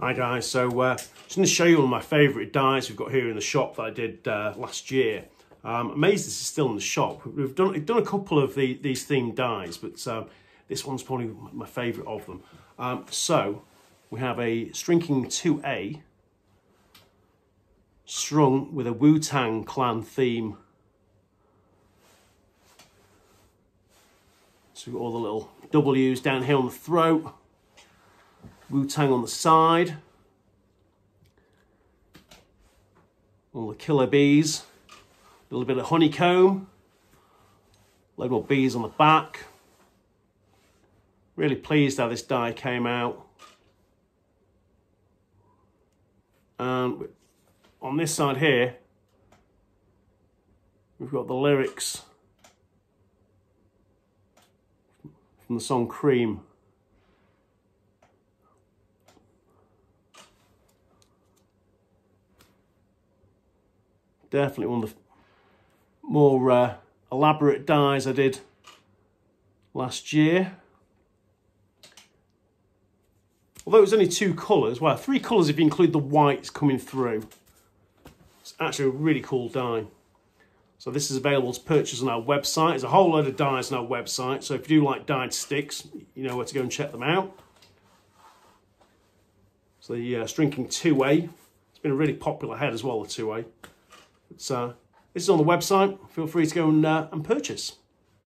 Hi guys, so uh, just going to show you of my favourite dyes we've got here in the shop that I did uh, last year. Um, amazed this is still in the shop. We've done, we've done a couple of the, these themed dyes, but um, this one's probably my favourite of them. Um, so we have a StringKing 2A strung with a Wu-Tang Clan theme. So we've got all the little W's down here on the throat. Wu-Tang on the side. All the killer bees. A little bit of honeycomb. A load more bees on the back. Really pleased how this dye came out. And on this side here, we've got the lyrics from the song Cream. Definitely one of the more uh, elaborate dyes I did last year. Although it was only two colours, well, three colours if you include the whites coming through. It's actually a really cool dye. So this is available to purchase on our website. There's a whole load of dyes on our website. So if you do like dyed sticks, you know where to go and check them out. So the uh, StringKing 2A. It's been a really popular head as well, the 2A. It's, uh, this is on the website. Feel free to go and, uh, and purchase.